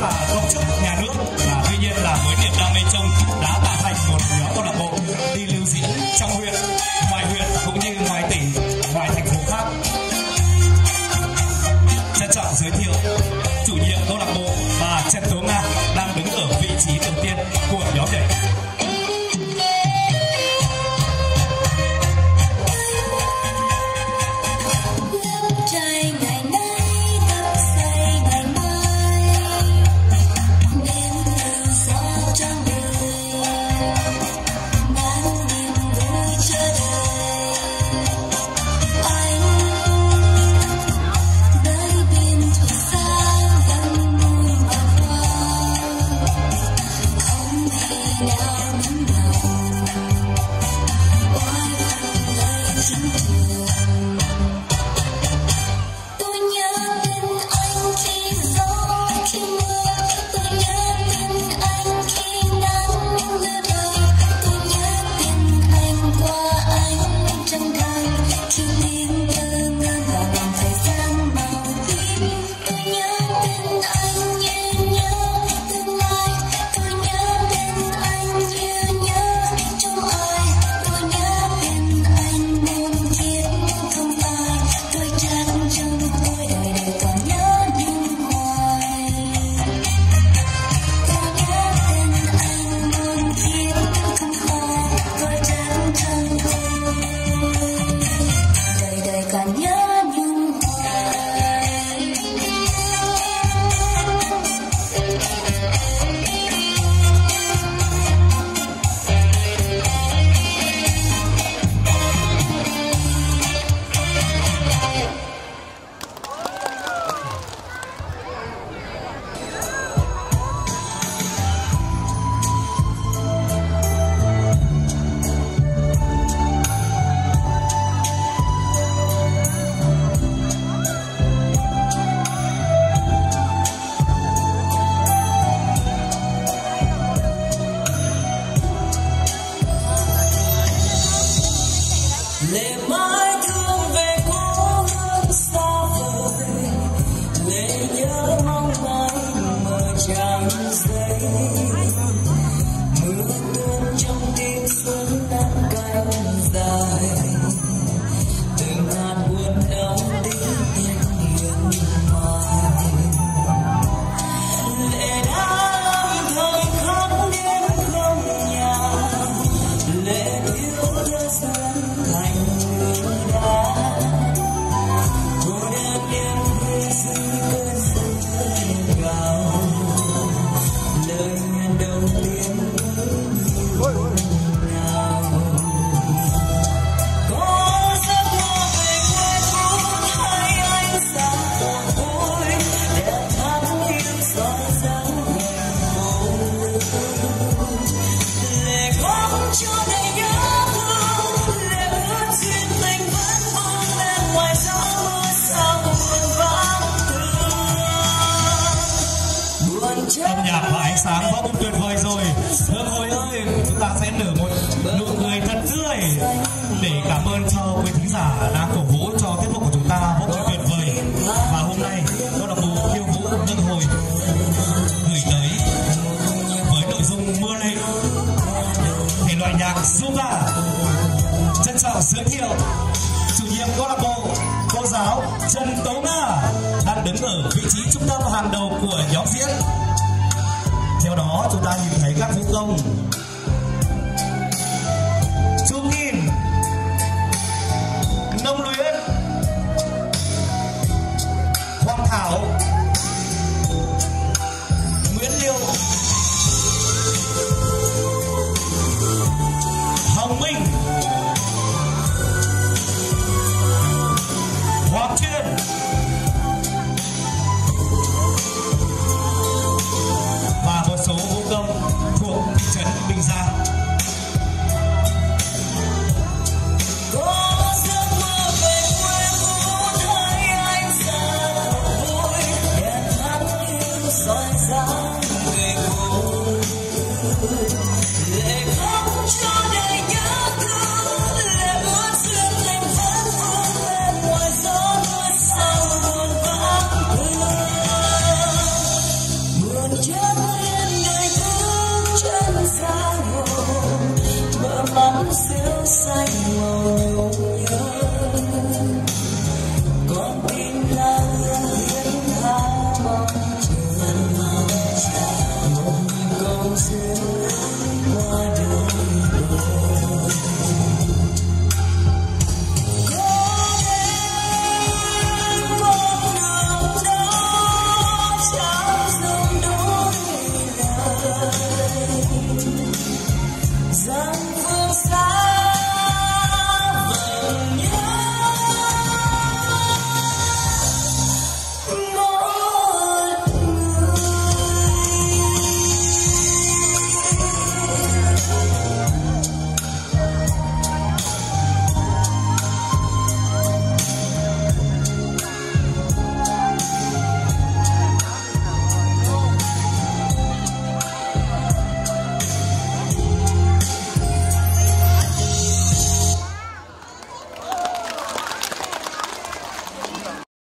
outside. now. để cảm ơn cho quý thính giả đã cổ vũ cho tiết mục của chúng ta vô cùng tuyệt vời. Và hôm nay, câu lạc bộ khiêu vũ nhân hồi gửi tới với nội dung mưa lên thể loại nhạc zumba, trân trọng giới thiệu chủ nhiệm câu lạc bộ, cô giáo trần tố nga đang đứng ở vị trí trung tâm hàng đầu của nhóm diễn. Theo đó, chúng ta nhìn thấy các vũ công